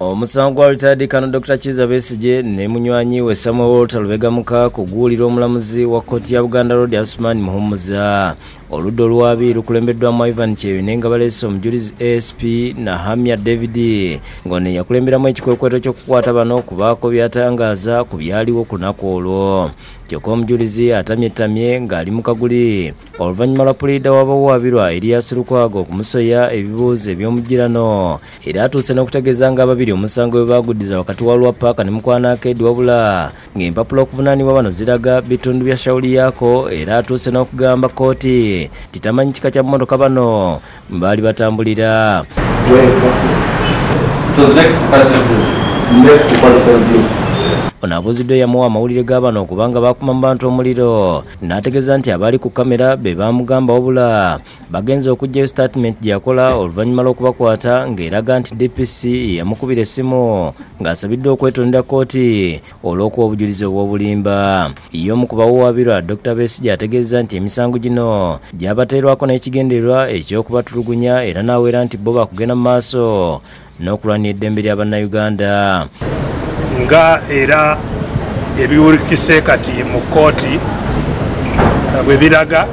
omusango gwa retired kano dr kiza besige ne munywanyi we samuel walter lubegamuka kuguulira omulamuzi wa kkooti ya buganda road asman muhumuza oludda olwabi lukulembeddwamu ivan kyebine nga baleese omujulizi asp nahamya david. Ng'one yakulemberamu ekikwekweto ky'okukwata bano kubaako byatangaaza ku byaliwo ku lunaku olwo. Kyokka omujulizi atamyetamye ng'ali mu kaguli. Oluvannyuma lwa puliida w'abawaabirwa erias lukwago okumusoya ebibuuzo eby'omugirano era atuuse n'okutegeeza nga ababiri omusango we baguddiza wakati wa lwapaaka ne mukwana akedi wabula ng'empapula okuvunaanibwa bano ziraga bitundu bya shawuli yaako era atuuse n'okugamba kooti titamanyi kika kya mmotoka bano baali batambulira ono abuuziddwa yamuwa amawulire ga bano okubanga bakuma mu bantu omuliro. N'ategeeza nti abaali ku kamera be bamugamba wabula bagenza okugyayo statement gye yakola oluvannyuma lw'okubakwata ng'eraga nti dpc yamukubira essimu ng'asabiddwa okwetondera kooti olw'okuwa obujulizi obw'obulimba. Ye omu ku bawaabirwa dr besigi ategeeza nti emisango gino gyabateerwako n'ekigendererwa ekyokubatulugunya era n'aweera nti bo bakugenda mu maaso n'okulwanira eddembe lya bannayuganda nga era ebiwulikise kati mu kooti bwe biraga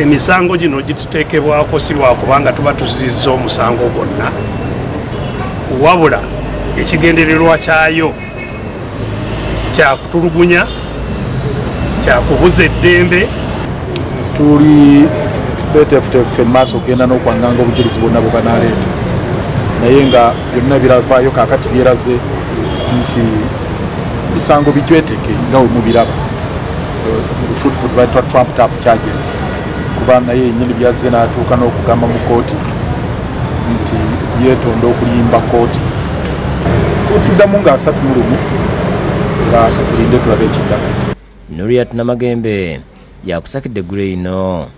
emisango gino gituteekebwako si lwakubanga tuba tuzizza omusango gwonna wabula ekigendererwa kyayo kyakutulugunya kyakubuza eddembe. Tuli betefutefe mumaaso okugenda n'okwanganga obujulizi bwonna bwe banaleeta naye nga byonna biravaayo kakati byeraze nti bisango bijweteke nga we mubiraba. Futufutu baitwa trump tap charges. Kuba naye yenyini byazze n'atuuka n'okugamba mu kooti nti yeetonda okulimba kooti tuddamu nga asatu mu lumu era katulinde tulabe ekiddamu nuriat namagembe yakusakidde gule ino